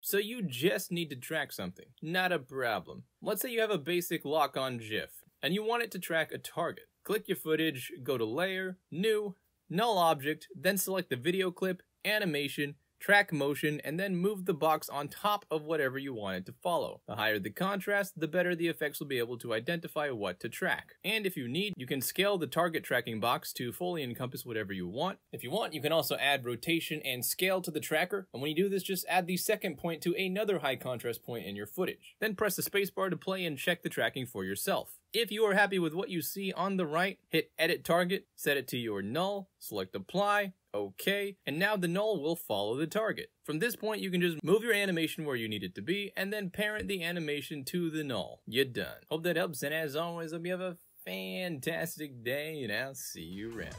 So you just need to track something. Not a problem. Let's say you have a basic lock-on GIF, and you want it to track a target. Click your footage, go to Layer, New, Null Object, then select the video clip, Animation, track motion, and then move the box on top of whatever you want it to follow. The higher the contrast, the better the effects will be able to identify what to track. And if you need, you can scale the target tracking box to fully encompass whatever you want. If you want, you can also add rotation and scale to the tracker, and when you do this, just add the second point to another high contrast point in your footage. Then press the spacebar to play and check the tracking for yourself. If you are happy with what you see on the right, hit Edit Target, set it to your null, select Apply, OK, and now the null will follow the target. From this point, you can just move your animation where you need it to be, and then parent the animation to the null. You're done. Hope that helps, and as always, hope you have a fantastic day, and I'll see you around.